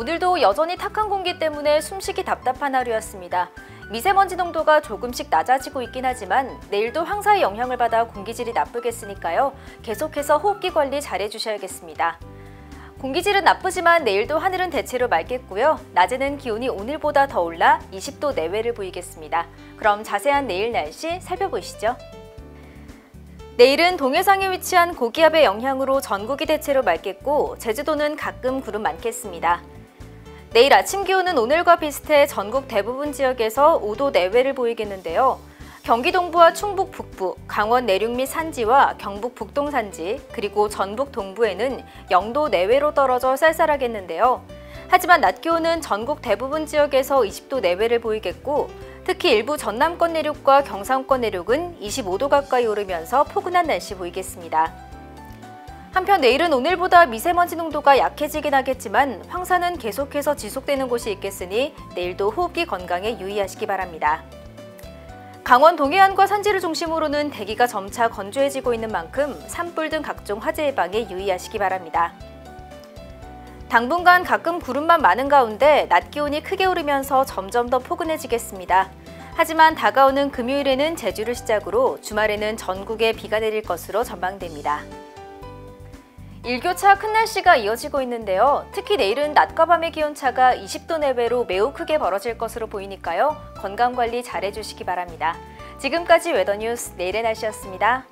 오늘도 여전히 탁한 공기 때문에 숨쉬기 답답한 하루였습니다. 미세먼지 농도가 조금씩 낮아지고 있긴 하지만 내일도 황사의 영향을 받아 공기질이 나쁘겠으니까요. 계속해서 호흡기 관리 잘 해주셔야겠습니다. 공기질은 나쁘지만 내일도 하늘은 대체로 맑겠고요. 낮에는 기온이 오늘보다 더 올라 20도 내외를 보이겠습니다. 그럼 자세한 내일 날씨 살펴보시죠. 내일은 동해상에 위치한 고기압의 영향으로 전국이 대체로 맑겠고 제주도는 가끔 구름 많겠습니다. 내일 아침 기온은 오늘과 비슷해 전국 대부분 지역에서 5도 내외를 보이겠는데요. 경기 동부와 충북 북부, 강원 내륙 및 산지와 경북 북동 산지, 그리고 전북 동부에는 0도 내외로 떨어져 쌀쌀하겠는데요. 하지만 낮 기온은 전국 대부분 지역에서 20도 내외를 보이겠고 특히 일부 전남권 내륙과 경상권 내륙은 25도 가까이 오르면서 포근한 날씨 보이겠습니다. 한편 내일은 오늘보다 미세먼지 농도가 약해지긴 하겠지만 황사는 계속해서 지속되는 곳이 있겠으니 내일도 호흡기 건강에 유의하시기 바랍니다. 강원 동해안과 산지를 중심으로는 대기가 점차 건조해지고 있는 만큼 산불 등 각종 화재 예방에 유의하시기 바랍니다. 당분간 가끔 구름만 많은 가운데 낮 기온이 크게 오르면서 점점 더 포근해지겠습니다. 하지만 다가오는 금요일에는 제주를 시작으로 주말에는 전국에 비가 내릴 것으로 전망됩니다. 일교차 큰 날씨가 이어지고 있는데요. 특히 내일은 낮과 밤의 기온차가 20도 내외로 매우 크게 벌어질 것으로 보이니까요. 건강관리 잘 해주시기 바랍니다. 지금까지 웨더뉴스 내일의 날씨였습니다.